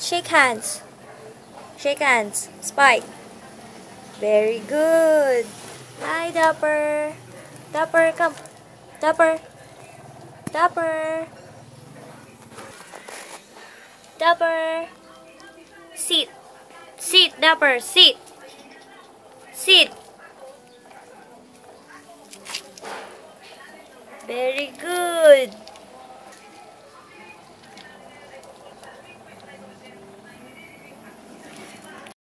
Shake hands. Shake hands. Spike. Very good. Hi, Dapper. Dapper, come. Dapper. Dapper. Dapper. Sit. Sit, Dapper. Sit. Sit. Very good.